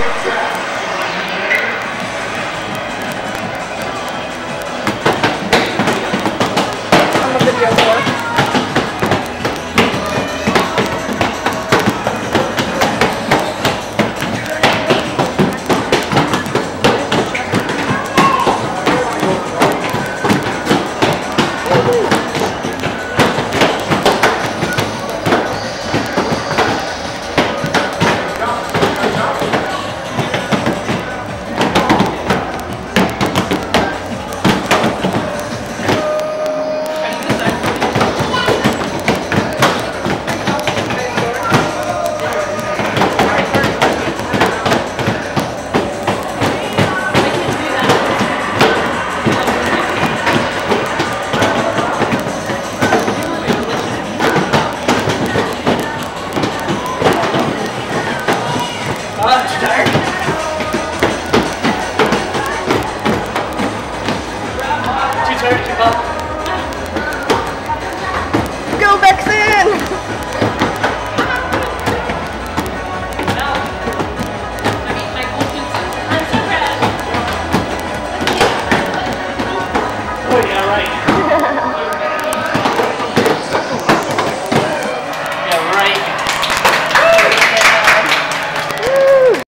On the video Too tired to come.